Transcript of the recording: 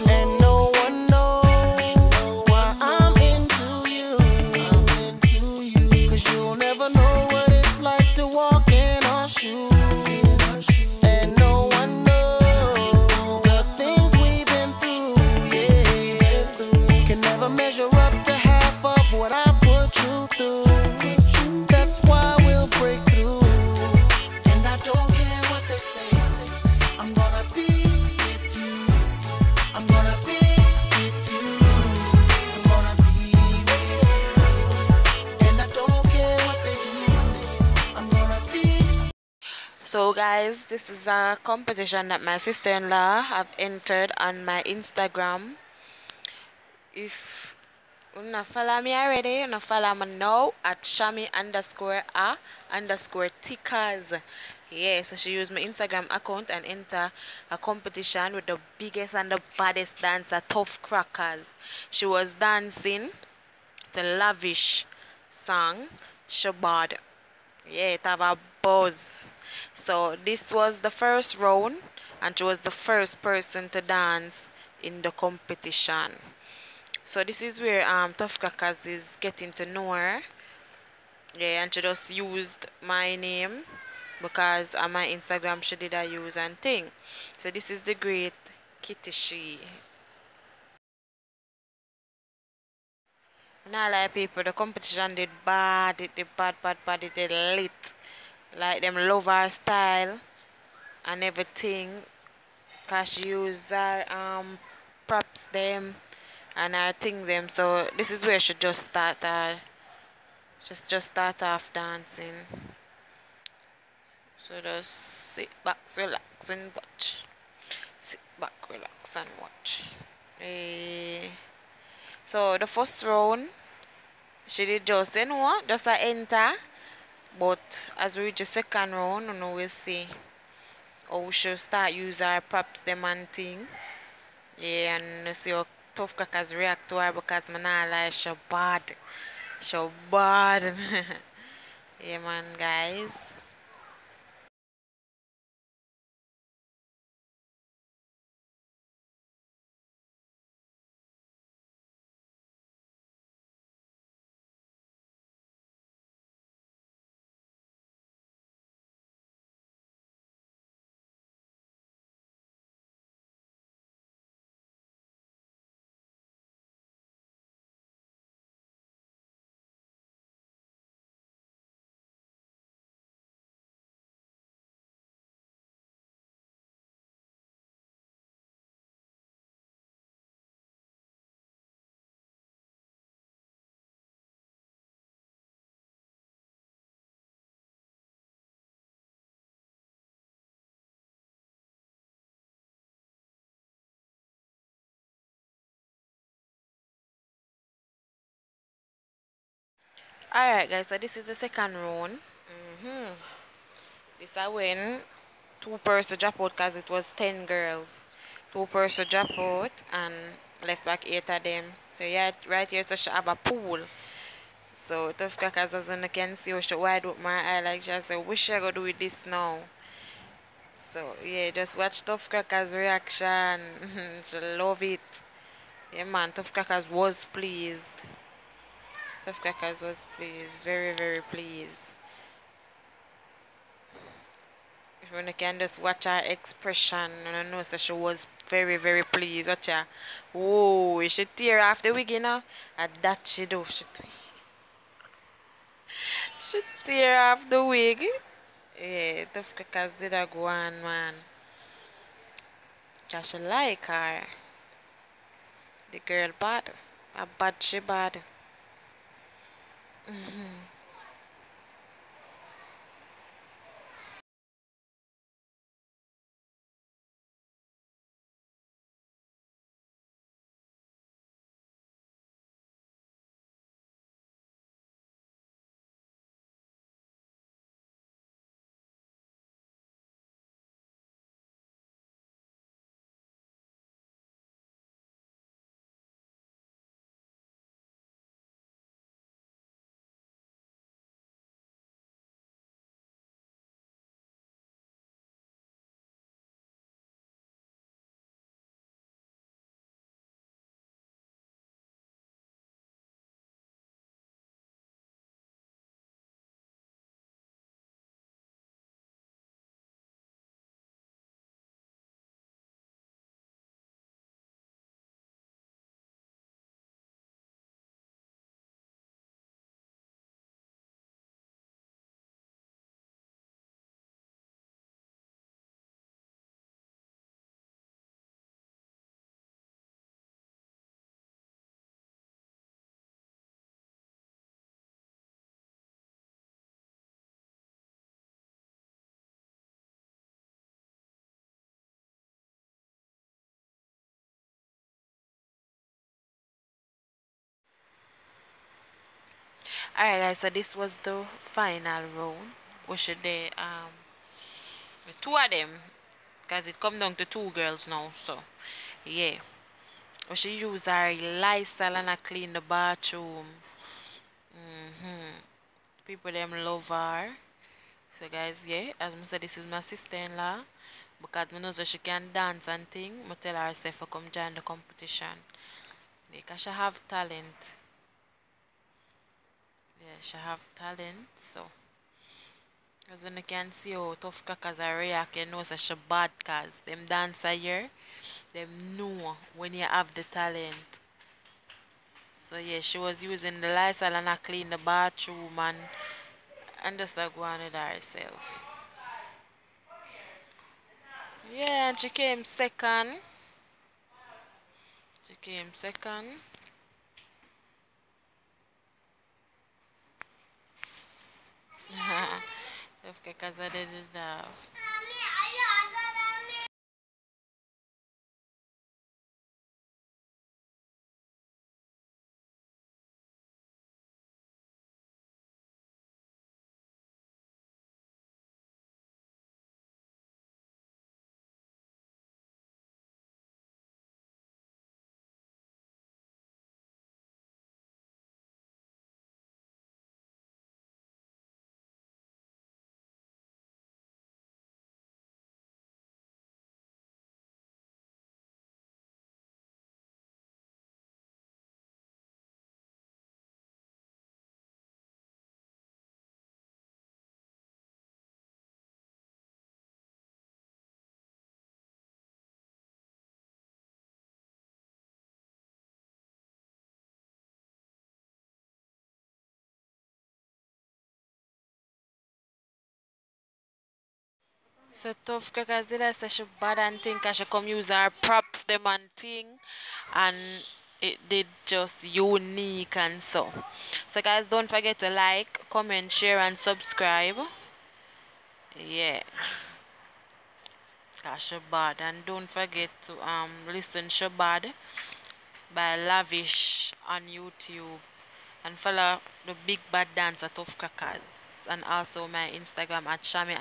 And So guys, this is a competition that my sister-in-law have entered on my Instagram. If you not follow me already, you not follow me now at Shami underscore a underscore tickers. Yeah, so she used my Instagram account and enter a competition with the biggest and the baddest dancer, Tuff Crackaz. She was dancing the lavish song She Bod. Yeah, it have a buzz. So this was the first round and she was the first person to dance in the competition. So this is where um Tuff Crackaz is getting to know her. Yeah, and she just used my name because on my Instagram she did a use and thing. So this is the great Kitty She. Now like people, the competition did bad, it did bad, bad, bad, it did lit. Like them love style and everything. Cause she used her um props them and her thing them. So this is where she just start her just just start off dancing. So just sit back, relax and watch. Sit back, relax and watch. Eh. So the first round, she did just you know what, just a enter. But as we reach the second round, you know we'll see how we should start use our props them thing. Yeah, and see how Tuff Crackaz react to her because man not like she bad. She bad. yeah man guys. Alright guys, so this is the second round. hmm This I win. Two person drop out because it was ten girls. Two person drop out and left back eight of them. So yeah, right here so she have a pool. So Tuff Crackaz as you can see she wide open my eye like she said, wish I go do with this now. So yeah, just watch Tuff Crackaz reaction. she love it. Yeah man, Tuff Crackaz was pleased. Tuff Crackaz was pleased. Very, very pleased. If you can just watch her expression and I know so she was very, very pleased. Watch her. Whoa, she tear off the wig, you know? And that she do. She, she tear off the wig. Yeah, Tuff Crackaz did a go on, man. She like her. The girl bad. A bad she bad. Hmm Alright guys, so this was the final round. which should they um the two of them because it come down to two girls now, so yeah. We should use our Lysol and I clean the bathroom. Mm-hmm. People them love her. So guys, yeah, as I said, this is my sister-in-law. Because I know that she can dance and thing. I tell her herself to come join the competition. Because she have talent. Yeah, she have talent. So, as when you can see how Tuff Crackaz are react, you know that she bad cause them dancer here, them know when you have the talent. So yeah, she was using the Lysol and I clean the bathroom and and just like with herself. Yeah, and she came second. She came second. fica é casada de novo. So Tuff Crackaz did I say she bad and think I should come use her props them and thing and it did just unique and so. So guys don't forget to like, comment, share and subscribe. Yeah. Cause she bad and don't forget to um listen She Bod by Lavish on YouTube and follow the big bad dancer Tuff Crackaz and also my Instagram at Shami